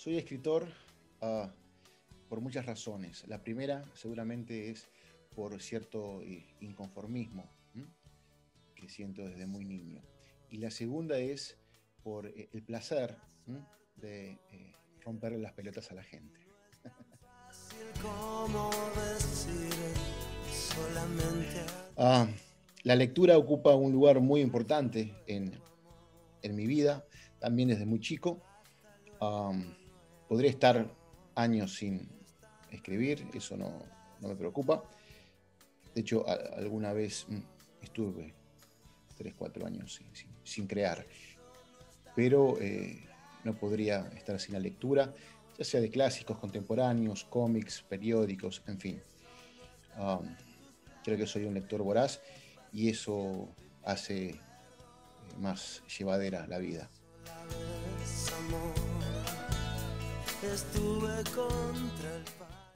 Soy escritor ah, por muchas razones. La primera seguramente es por cierto eh, inconformismo que siento desde muy niño. Y la segunda es por eh, el placer de eh, romperle las pelotas a la gente. Ah, la lectura ocupa un lugar muy importante en, mi vida, también desde muy chico. Podría estar años sin escribir, eso no, me preocupa. De hecho, alguna vez mm, estuve 3, 4 años sin, crear, pero eh, no podría estar sin la lectura, ya sea de clásicos contemporáneos, cómics, periódicos, en fin. creo que soy un lector voraz y eso hace eh, más llevadera la vida.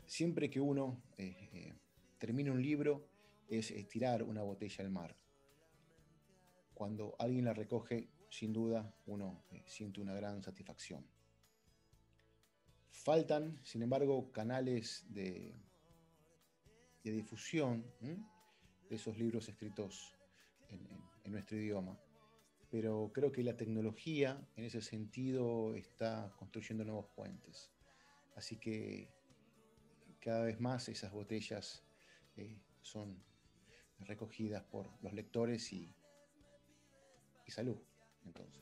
Siempre que uno eh, eh, termina un libro es tirar una botella al mar. Cuando alguien la recoge, sin duda, uno siente una gran satisfacción. Faltan, sin embargo, canales de, de difusión de esos libros escritos en, nuestro idioma. Pero creo que la tecnología en ese sentido está construyendo nuevos puentes. Así que cada vez más esas botellas eh, son recogidas por los lectores y, y salud. Entonces.